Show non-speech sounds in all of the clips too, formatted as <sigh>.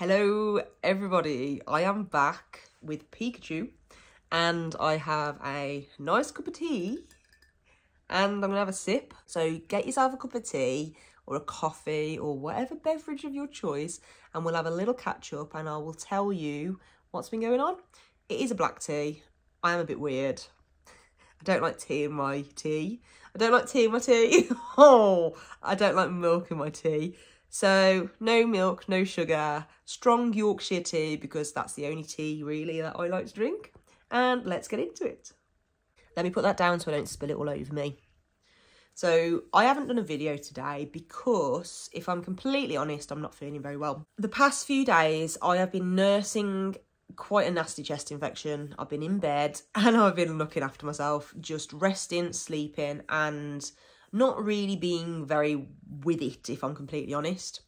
Hello everybody, I am back with Pikachu and I have a nice cup of tea and I'm to have a sip. So get yourself a cup of tea or a coffee or whatever beverage of your choice and we'll have a little catch up and I will tell you what's been going on. It is a black tea. I am a bit weird. I don't like tea in my tea. I don't like tea in my tea. <laughs> oh, I don't like milk in my tea. So no milk, no sugar, strong Yorkshire tea because that's the only tea really that I like to drink. And let's get into it. Let me put that down so I don't spill it all over me. So I haven't done a video today because if I'm completely honest, I'm not feeling very well. The past few days I have been nursing quite a nasty chest infection. I've been in bed <laughs> and I've been looking after myself, just resting, sleeping and not really being very with it, if I'm completely honest.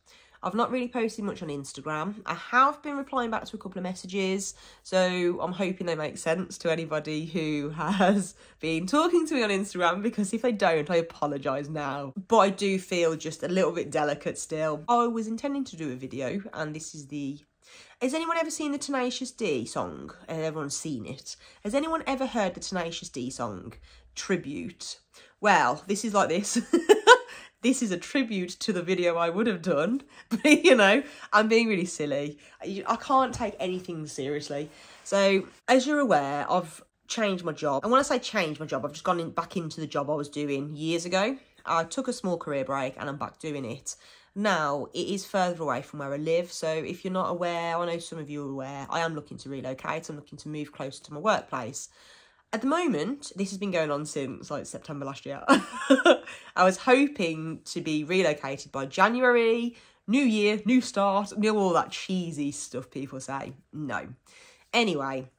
I've not really posted much on Instagram. I have been replying back to a couple of messages, so I'm hoping they make sense to anybody who <laughs> has been talking to me on Instagram because if they don't, I apologise now. But I do feel just a little bit delicate still. I was intending to do a video, and this is the has anyone ever seen the Tenacious D song? Has everyone seen it? Has anyone ever heard the Tenacious D song? Tribute. Well, this is like this. <laughs> this is a tribute to the video I would have done. <laughs> But, you know, I'm being really silly. I can't take anything seriously. So, as you're aware, I've changed my job. And when I say change my job, I've just gone in, back into the job I was doing years ago. I took a small career break and I'm back doing it. Now, it is further away from where I live, so if you're not aware, I know some of you are aware, I am looking to relocate, I'm looking to move closer to my workplace. At the moment, this has been going on since like September last year. <laughs> I was hoping to be relocated by January, new year, new start, you know, all that cheesy stuff people say. No. Anyway,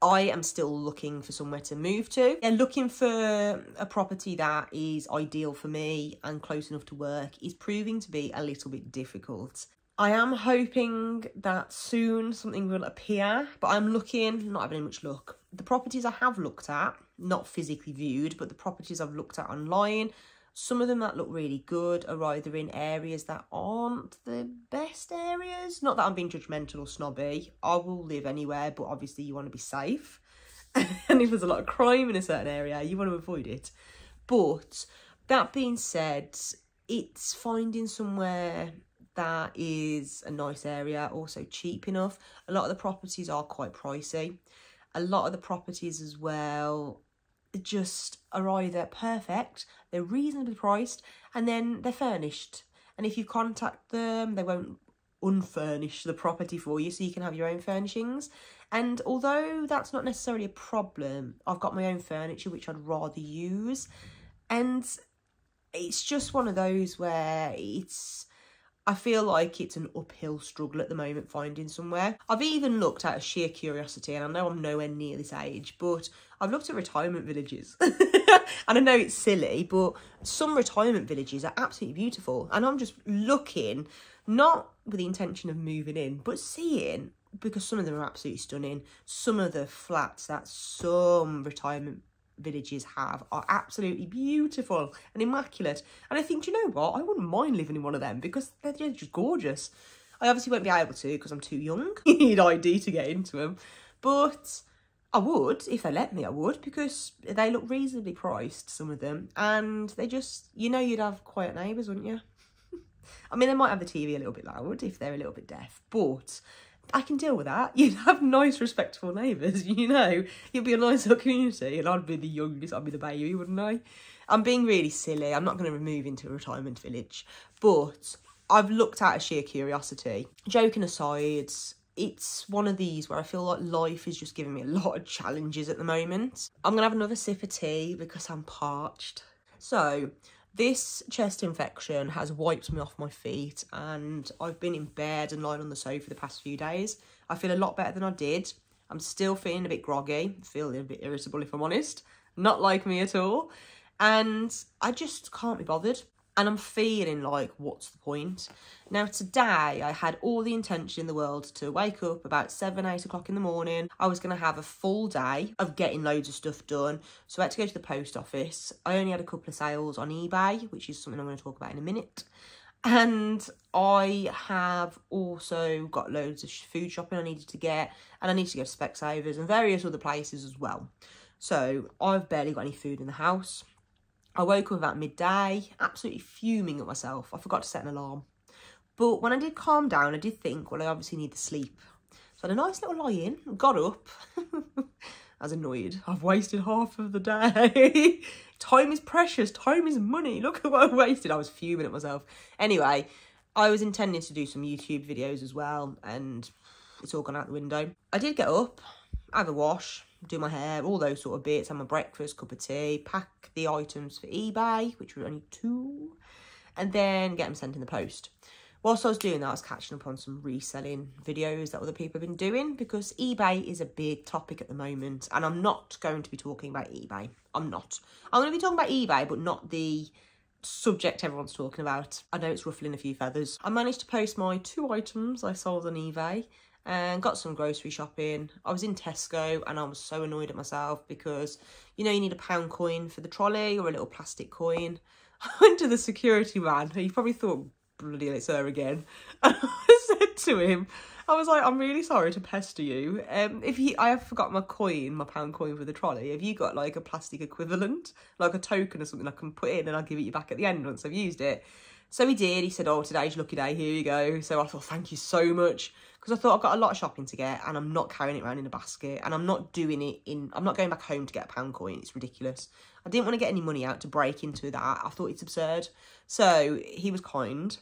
I am still looking for somewhere to move to. They're looking for a property that is ideal for me and close enough to work is proving to be a little bit difficult. I am hoping that soon something will appear, but I'm looking, not having much luck. The properties I have looked at, not physically viewed, but the properties I've looked at online, some of them that look really good are either in areas that aren't the best areas. Not that I'm being judgmental or snobby. I will live anywhere, but obviously you want to be safe. <laughs> and if there's a lot of crime in a certain area, you want to avoid it. But that being said, it's finding somewhere that is a nice area, also cheap enough. A lot of the properties are quite pricey. A lot of the properties as well just are either perfect, they're reasonably priced, and then they're furnished. And if you contact them, they won't unfurnish the property for you so you can have your own furnishings. And although that's not necessarily a problem, I've got my own furniture which I'd rather use. And it's just one of those where it's I feel like it's an uphill struggle at the moment finding somewhere. I've even looked out of sheer curiosity, and I know I'm nowhere near this age, but I've looked at retirement villages. <laughs> and I know it's silly, but some retirement villages are absolutely beautiful. And I'm just looking, not with the intention of moving in, but seeing, because some of them are absolutely stunning, some of the flats that some retirement villages have are absolutely beautiful and immaculate. And I think, you know what? I wouldn't mind living in one of them because they're just gorgeous. I obviously won't be able to because I'm too young. you <laughs> need ID to get into them. But I would, if they let me, I would, because they look reasonably priced, some of them. And they just, you know you'd have quiet neighbours, wouldn't you? <laughs> I mean, they might have the TV a little bit loud if they're a little bit deaf, but I can deal with that. <laughs> You'd have nice, respectful neighbours, <laughs> you know. You'd be a nice little community, and I'd be the youngest, I'd be the baby, wouldn't I? I'm being really silly. I'm not going to move into a retirement village, but I've looked at a sheer curiosity. Joking aside, it's one of these where I feel like life is just giving me a lot of challenges at the moment. I'm going to have another sip of tea because I'm parched. So, this chest infection has wiped me off my feet and I've been in bed and lying on the sofa the past few days. I feel a lot better than I did. I'm still feeling a bit groggy, feel a bit irritable if I'm honest. Not like me at all. And I just can't be bothered and I'm feeling like, what's the point? Now, today, I had all the intention in the world to wake up about 7, 8 o'clock in the morning. I was going to have a full day of getting loads of stuff done. So I had to go to the post office. I only had a couple of sales on eBay, which is something I'm going to talk about in a minute. And I have also got loads of food shopping I needed to get, and I need to go to Specsavers and various other places as well. So I've barely got any food in the house. I woke up about midday, absolutely fuming at myself. I forgot to set an alarm. But when I did calm down, I did think, well, I obviously need the sleep. So I had a nice little lie in, got up. <laughs> I was annoyed. I've wasted half of the day. <laughs> time is precious. Time is money. Look at what I wasted. I was fuming at myself. Anyway, I was intending to do some YouTube videos as well, and it's all gone out the window. I did get up, have a wash, do my hair, all those sort of bits, have my breakfast, cup of tea, pack the items for eBay, which were only two, and then get them sent in the post whilst I was doing that, I was catching up on some reselling videos that other people have been doing because eBay is a big topic at the moment and I'm not going to be talking about eBay. I'm not. I'm going to be talking about eBay, but not the subject everyone's talking about. I know it's ruffling a few feathers. I managed to post my two items I sold on eBay and got some grocery shopping. I was in Tesco and I was so annoyed at myself because, you know, you need a pound coin for the trolley or a little plastic coin. <laughs> I went to the security man. He probably thought, bloody it's her again. <laughs> And I said to him, I was like, I'm really sorry to pester you. Um, if he, I have forgot my coin, my pound coin for the trolley. Have you got like a plastic equivalent, like a token or something I can put in and I'll give it you back at the end once I've used it? So he did. He said, oh, today's lucky day. Here you go. So I thought, thank you so much. Because I thought I've got a lot of shopping to get and I'm not carrying it around in a basket and I'm not doing it in, I'm not going back home to get a pound coin. It's ridiculous. I didn't want to get any money out to break into that. I thought it's absurd. So he was kind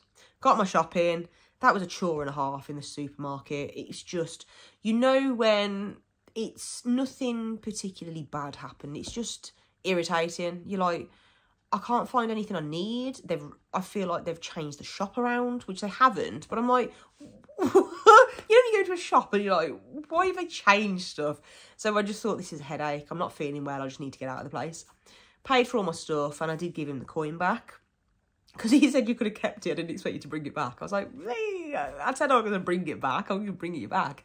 got my shopping. That was a chore and a half in the supermarket. It's just, you know, when it's nothing particularly bad happened. It's just irritating. You're like, I can't find anything I need. They've, I feel like they've changed the shop around, which they haven't. But I'm like, <laughs> you know, you go to a shop and you're like, why have they changed stuff? So I just thought this is a headache. I'm not feeling well. I just need to get out of the place. Paid for all my stuff and I did give him the coin back because he said you could have kept it. I didn't expect you to bring it back. I was like, hey, I said I was going to bring it back. I'm going to bring it back.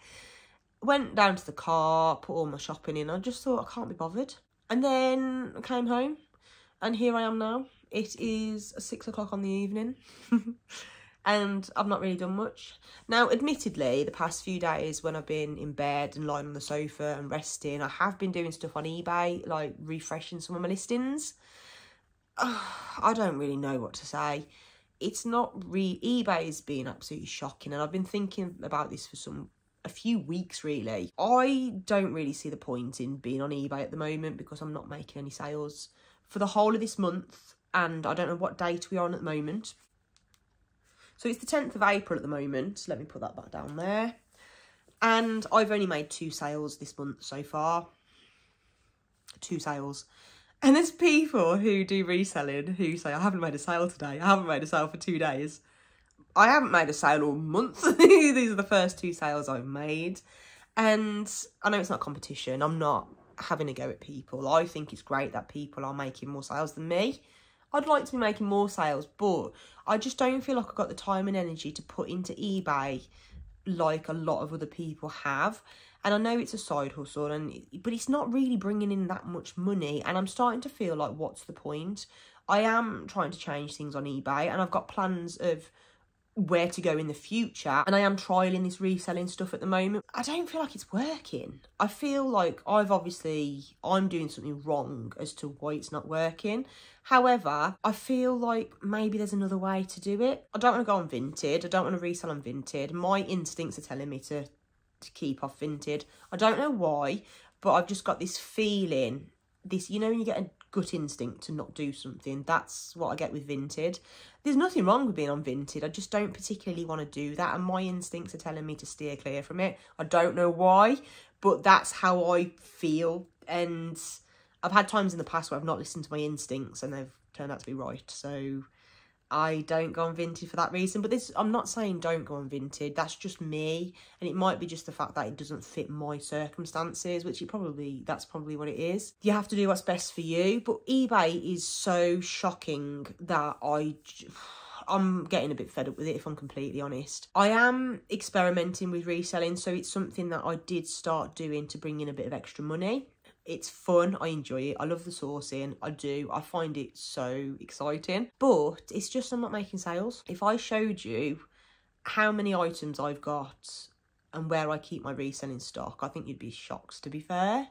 Went down to the car, put all my shopping in. I just thought I can't be bothered. And then I came home and here I am now. It is six o'clock on the evening <laughs> and I've not really done much. Now, admittedly, the past few days when I've been in bed and lying on the sofa and resting, I have been doing stuff on eBay, like refreshing some of my listings. <sighs> I don't really know what to say. It's not re eBay is being absolutely shocking, and I've been thinking about this for some a few weeks really. I don't really see the point in being on eBay at the moment because I'm not making any sales for the whole of this month, and I don't know what date we are on at the moment. So it's the 10th of April at the moment. Let me put that back down there. And I've only made two sales this month so far. Two sales. And there's people who do reselling who say, I haven't made a sale today. I haven't made a sale for two days. I haven't made a sale all month. <laughs> These are the first two sales I've made. And I know it's not competition. I'm not having a go at people. I think it's great that people are making more sales than me. I'd like to be making more sales, but I just don't feel like I've got the time and energy to put into eBay like a lot of other people have and I know it's a side hustle, and but it's not really bringing in that much money. And I'm starting to feel like, what's the point? I am trying to change things on eBay, and I've got plans of where to go in the future and I am trialing this reselling stuff at the moment. I don't feel like it's working. I feel like I've obviously I'm doing something wrong as to why it's not working. However, I feel like maybe there's another way to do it. I don't want to go on Vinted. I don't want to resell on Vinted. My instincts are telling me to to keep off Vinted. I don't know why, but I've just got this feeling, this, you know, when you get a gut instinct to not do something, that's what I get with Vinted. There's nothing wrong with being on Vinted. I just don't particularly want to do that, and my instincts are telling me to steer clear from it. I don't know why, but that's how I feel, and I've had times in the past where I've not listened to my instincts and they've turned out to be right, so I don't go on Vinted for that reason. But this, I'm not saying don't go on Vinted. That's just me. And it might be just the fact that it doesn't fit my circumstances, which it probably, that's probably what it is. You have to do what's best for you. But eBay is so shocking that I... I'm getting a bit fed up with it if I'm completely honest. I am experimenting with reselling, so it's something that I did start doing to bring in a bit of extra money It's fun. I enjoy it. I love the sourcing. I do. I find it so exciting. But it's just I'm not making sales. If I showed you how many items I've got and where I keep my reselling stock, I think you'd be shocked to be fair.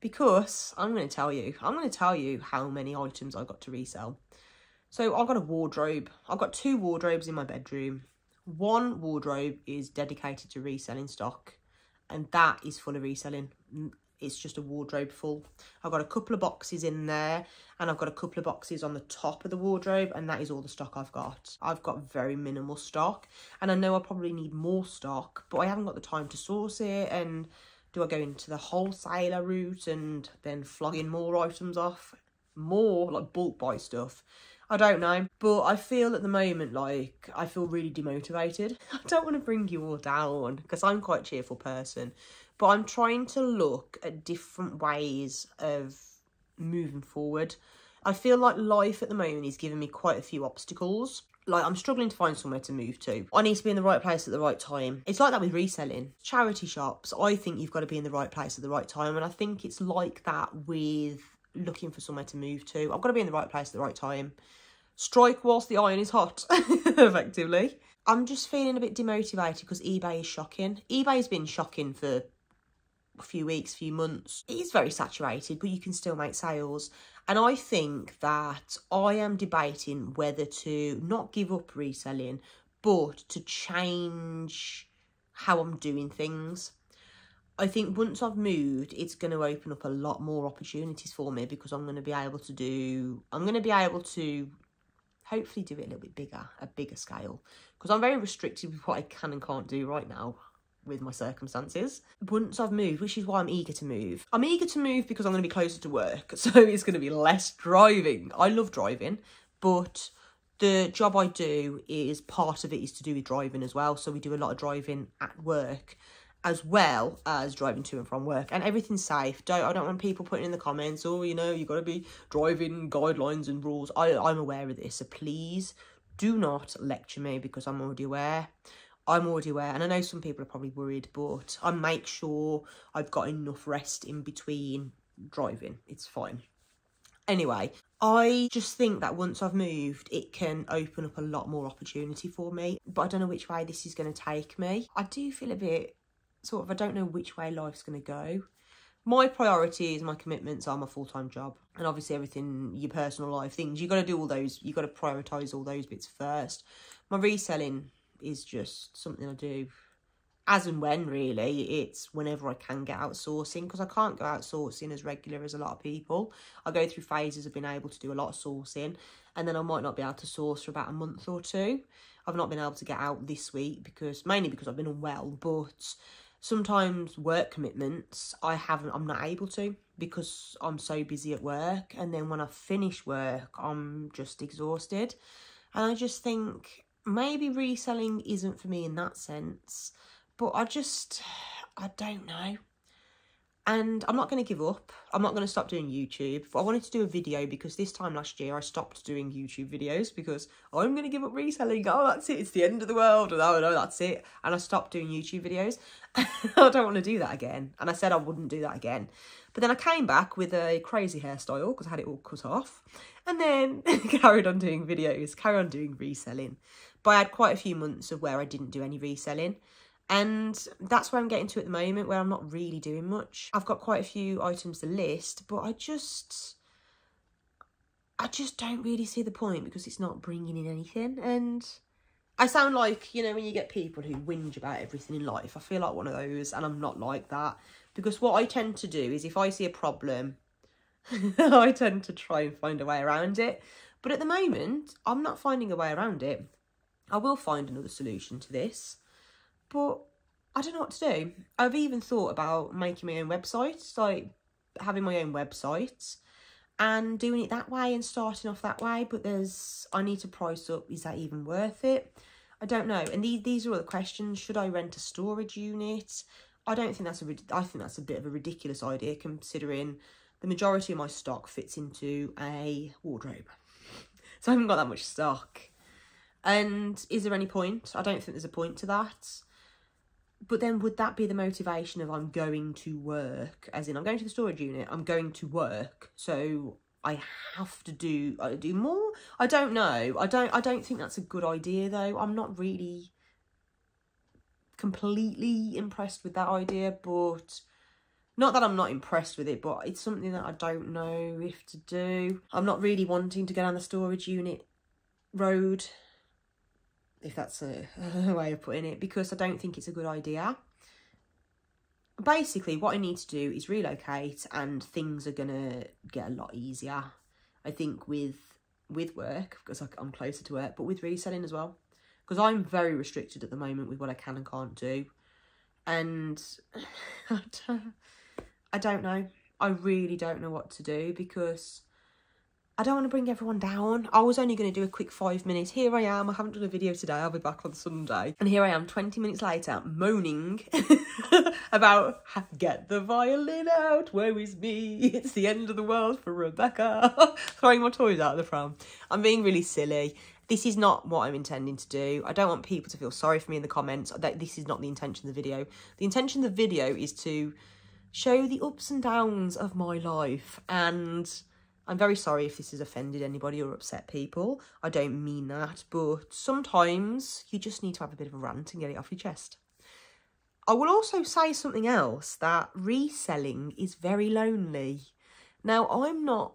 Because I'm going to tell you, I'm going to tell you how many items I've got to resell. So I've got a wardrobe. I've got two wardrobes in my bedroom. One wardrobe is dedicated to reselling stock and that is full of reselling. It's just a wardrobe full. I've got a couple of boxes in there and I've got a couple of boxes on the top of the wardrobe and that is all the stock I've got. I've got very minimal stock and I know I probably need more stock but I haven't got the time to source it and do I go into the wholesaler route and then flogging more items off? More like bulk buy stuff I don't know. But I feel at the moment like I feel really demotivated. <laughs> I don't want to bring you all down because I'm quite a cheerful person. But I'm trying to look at different ways of moving forward. I feel like life at the moment is giving me quite a few obstacles. Like, I'm struggling to find somewhere to move to. I need to be in the right place at the right time. It's like that with reselling. Charity shops, I think you've got to be in the right place at the right time. And I think it's like that with looking for somewhere to move to. I've got to be in the right place at the right time. Strike whilst the iron is hot, <laughs> effectively. I'm just feeling a bit demotivated because eBay is shocking. eBay's been shocking for a few weeks, few months. It is very saturated, but you can still make sales. And I think that I am debating whether to not give up reselling, but to change how I'm doing things. I think once I've moved, it's going to open up a lot more opportunities for me because I'm going to be able to do, I'm going to be able to hopefully do it a little bit bigger, a bigger scale. Because I'm very restricted with what I can and can't do right now with my circumstances. Once I've moved, which is why I'm eager to move. I'm eager to move because I'm going to be closer to work. <laughs> So it's going to be less driving. I love driving, but the job I do is part of it is to do with driving as well. So we do a lot of driving at work as well as driving to and from work. And everything's safe. Don't i don't want people putting in the comments oh you know you've got to be driving guidelines and rules. I i'm aware of this so please do not lecture me because i'm already aware. I'm already aware and i know some people are probably worried but i make sure i've got enough rest in between driving. It's fine. Anyway, I just think that once I've moved, it can open up a lot more opportunity for me. But I don't know which way this is going to take me. I do feel a bit sort of, I don't know which way life's going to go. My priorities, my commitments are my full-time job. And obviously everything, your personal life things, You've got to do all those, you've got to prioritise all those bits first. My reselling is just something I do as and when really it's whenever I can get outsourcing because I can't go outsourcing as regular as a lot of people I go through phases of being able to do a lot of sourcing and then I might not be able to source for about a month or two I've not been able to get out this week because mainly because I've been unwell but sometimes work commitments I haven't I'm not able to because I'm so busy at work. And then when I finish work I'm just exhausted. And I just think maybe reselling isn't for me in that sense but I just I don't know and I'm not going to give up. I'm not going to stop doing YouTube. I wanted to do a video because this time last year I stopped doing YouTube videos because I'm going to give up reselling. Oh, that's it. It's the end of the world. Oh, no, that's it. And I stopped doing YouTube videos. <laughs> I don't want to do that again. And I said I wouldn't do that again. But then I came back with a crazy hairstyle because I had it all cut off. And then <laughs> carried on doing videos, carried on doing reselling. But I had quite a few months of where I didn't do any reselling. And that's where I'm getting to at the moment, where I'm not really doing much. I've got quite a few items to list, but I just... I just don't really see the point because it's not bringing in anything. And I sound like, you know, when you get people who whinge about everything in life, I feel like one of those, and I'm not like that. Because what I tend to do is if I see a problem, <laughs> I tend to try and find a way around it. But at the moment, I'm not finding a way around it. I will find another solution to this. But I don't know what to do. I've even thought about making my own website, like having my own website and doing it that way and starting off that way. But there's, I need to price up, is that even worth it? I don't know. And these, these are all the questions. Should I rent a storage unit? I don't think that's a, I think that's a bit of a ridiculous idea considering the majority of my stock fits into a wardrobe. <laughs> So I haven't got that much stock. And is there any point? I don't think there's a point to that but then would that be the motivation of I'm going to work, as in I'm going to the storage unit, I'm going to work, so I have to do I do more? I don't know. I don't I don't think that's a good idea though. I'm not really completely impressed with that idea, but not that I'm not impressed with it, but it's something that I don't know if to do. I'm not really wanting to go down the storage unit road, if that's <laughs> a, way of putting it, because I don't think it's a good idea. Basically, what I need to do is relocate and things are going to get a lot easier. I think with with work, because I'm closer to work, but with reselling as well. Because I'm very restricted at the moment with what I can and can't do. And <sighs> I don't know. I really don't know what to do because I don't want to bring everyone down. I was only going to do a quick five minutes. Here I am. I haven't done a video today. I'll be back on Sunday. And here I am 20 minutes later moaning <laughs> about get the violin out. Where is me? It's the end of the world for Rebecca. <laughs> Throwing my toys out of the pram. I'm being really silly. This is not what I'm intending to do. I don't want people to feel sorry for me in the comments. This is not the intention of the video. The intention of the video is to show the ups and downs of my life. And I'm very sorry if this has offended anybody or upset people. I don't mean that, but sometimes you just need to have a bit of a rant and get it off your chest. I will also say something else, that reselling is very lonely. Now, I'm not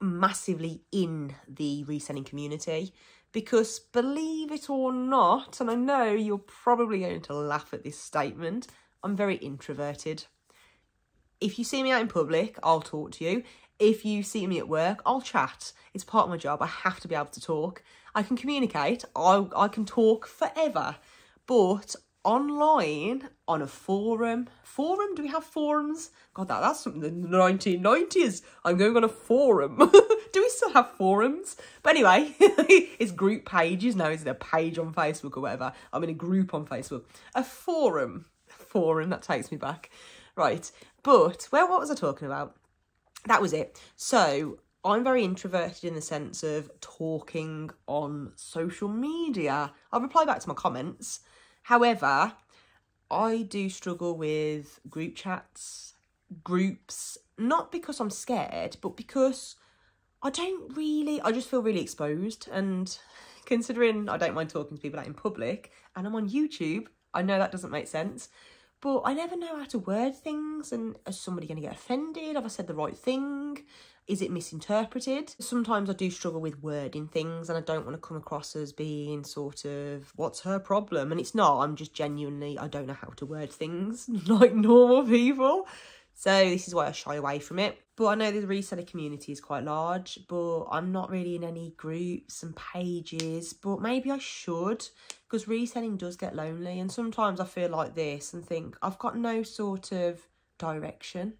massively in the reselling community because believe it or not, and I know you're probably going to laugh at this statement, I'm very introverted. If you see me out in public, I'll talk to you. If you see me at work, I'll chat. It's part of my job. I have to be able to talk. I can communicate. I, I can talk forever. But online, on a forum, forum? Do we have forums? God, that, that's something in the 1990s. I'm going on a forum. <laughs> Do we still have forums? But anyway, <laughs> it's group pages now. Is it a page on Facebook or whatever? I'm in a group on Facebook. A forum. Forum, that takes me back. Right, but, well, what was I talking about? That was it. So, I'm very introverted in the sense of talking on social media. I'll reply back to my comments. However, I do struggle with group chats, groups, not because I'm scared, but because I don't really, I just feel really exposed. And <laughs> considering I don't mind talking to people out in public and I'm on YouTube, I know that doesn't make sense. But I never know how to word things and is somebody going to get offended? Have I said the right thing? Is it misinterpreted? Sometimes I do struggle with wording things and I don't want to come across as being sort of, what's her problem? And it's not, I'm just genuinely, I don't know how to word things <laughs> like normal people. So this is why I shy away from it. But I know the reseller community is quite large, but I'm not really in any groups and pages, but maybe I should because reselling does get lonely. And sometimes I feel like this and think I've got no sort of direction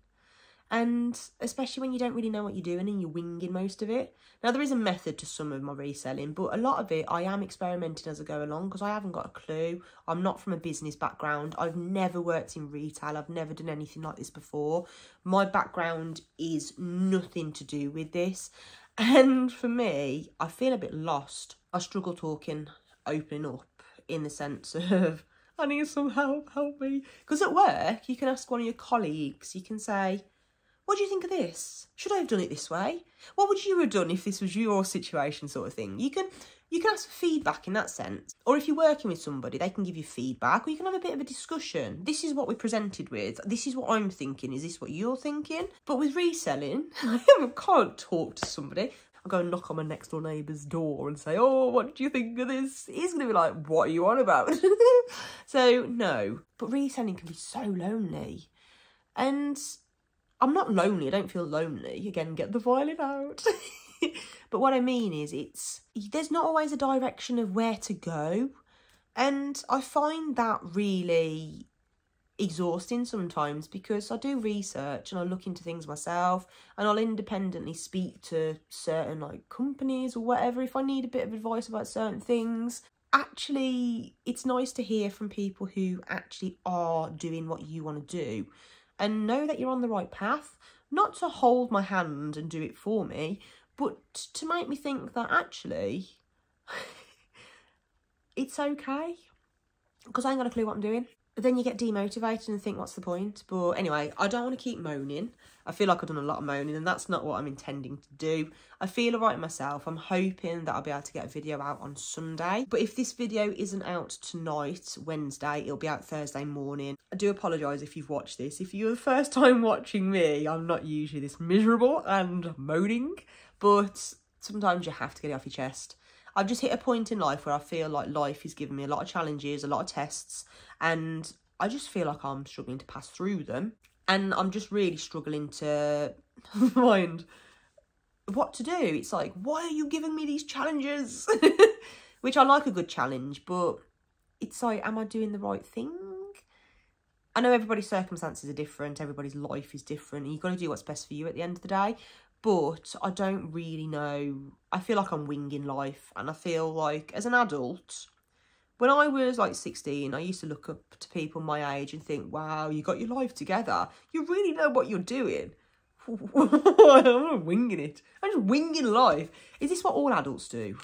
and especially when you don't really know what you're doing and you're winging most of it. Now, there is a method to some of my reselling, but a lot of it I am experimenting as I go along because I haven't got a clue. I'm not from a business background. I've never worked in retail. I've never done anything like this before. My background is nothing to do with this. <laughs> And for me, I feel a bit lost. I struggle talking, opening up in the sense of, I need some help, help me. Because at work, you can ask one of your colleagues, you can say, what do you think of this? Should I have done it this way? What would you have done if this was your situation sort of thing? You can you can ask for feedback in that sense. Or if you're working with somebody, they can give you feedback or you can have a bit of a discussion. This is what we're presented with. This is what I'm thinking. Is this what you're thinking? But with reselling, <laughs> I can't talk to somebody. I'll go and knock on my next door neighbour's door and say, oh, what do you think of this? He's going to be like, what are you on about? <laughs> so, no. But reselling can be so lonely. And I'm not lonely. I don't feel lonely. Again, get the violin out. <laughs> but what I mean is it's there's not always a direction of where to go. And I find that really exhausting sometimes because I do research and I look into things myself and I'll independently speak to certain like companies or whatever if I need a bit of advice about certain things. Actually, it's nice to hear from people who actually are doing what you want to do and know that you're on the right path. Not to hold my hand and do it for me, but to make me think that actually <laughs> it's okay because I ain't got a clue what I'm doing. Then you get demotivated and think, what's the point? But anyway, I don't want to keep moaning. I feel like I've done a lot of moaning and that's not what I'm intending to do. I feel alright myself. I'm hoping that I'll be able to get a video out on Sunday. But if this video isn't out tonight, Wednesday, it'll be out Thursday morning. I do apologise if you've watched this. If you're the first <laughs> time watching me, I'm not usually this miserable and moaning. But sometimes you have to get it off your chest. I've just hit a point in life where I feel like life is giving me a lot of challenges, a lot of tests, and I just feel like I'm struggling to pass through them. And I'm just really struggling to <laughs> find what to do. It's like, why are you giving me these challenges? <laughs> Which I like a good challenge, but it's like, am I doing the right thing? I know everybody's circumstances are different, everybody's life is different, and you've got to do what's best for you at the end of the day but I don't really know. I feel like I'm winging life, and I feel like as an adult, when I was like 16, I used to look up to people my age and think, wow, you got your life together. You really know what you're doing. <laughs> I'm winging it. I'm just winging life. Is this what all adults do?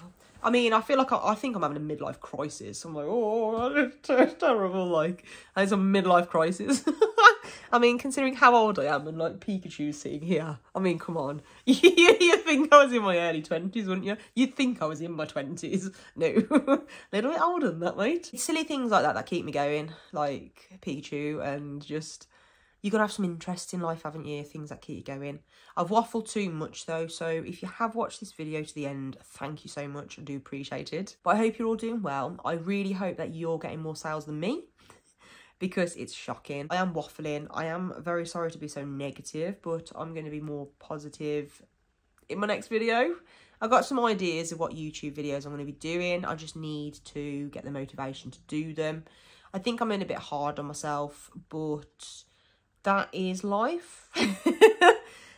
I mean, I feel like I, I think I'm having a midlife crisis. I'm like, oh, that's <laughs> terrible. Like, it's a midlife crisis. <laughs> I mean, considering how old I am and like Pikachu's sitting here, I mean, come on. <laughs> you think I was in my early 20s, wouldn't you? You'd think I was in my 20s. <laughs> No, a <laughs> little bit older than that, mate. It's silly things like that that keep me going, like Pikachu and just you got to have some interest in life, haven't you? Things that keep you going. I've waffled too much though, so if you have watched this video to the end, thank you so much. I do appreciate it. But I hope you're all doing well. I really hope that you're getting more sales than me because it's shocking. I am waffling. I am very sorry to be so negative, but I'm going to be more positive in my next video. I've got some ideas of what YouTube videos I'm going to be doing. I just need to get the motivation to do them. I think I'm in a bit hard on myself, but that is life. <laughs>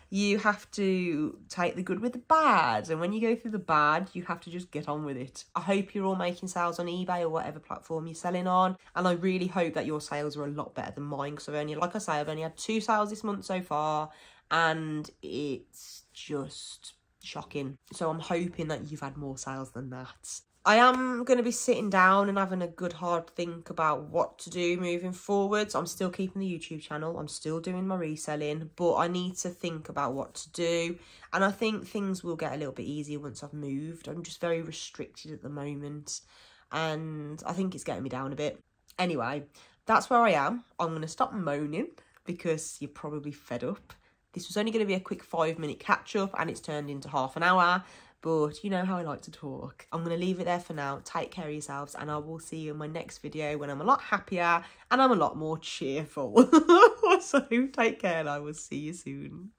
you have to take the good with the bad. And when you go through the bad, you have to just get on with it. I hope you're all making sales on eBay or whatever platform you're selling on. And I really hope that your sales are a lot better than mine. Because I've only, like I say, I've only had two sales this month so far. And it's just shocking. So I'm hoping that you've had more sales than that. I am going to be sitting down and having a good hard think about what to do moving forwards. I'm still keeping the YouTube channel. I'm still doing my reselling, but I need to think about what to do. And I think things will get a little bit easier once I've moved. I'm just very restricted at the moment and I think it's getting me down a bit. Anyway, that's where I am. I'm going to stop moaning because you're probably fed up. This was only going to be a quick five minute catch up and it's turned into half an hour but you know how I like to talk. I'm going to leave it there for now. Take care of yourselves and I will see you in my next video when I'm a lot happier and I'm a lot more cheerful. <laughs> so take care and I will see you soon.